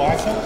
watching.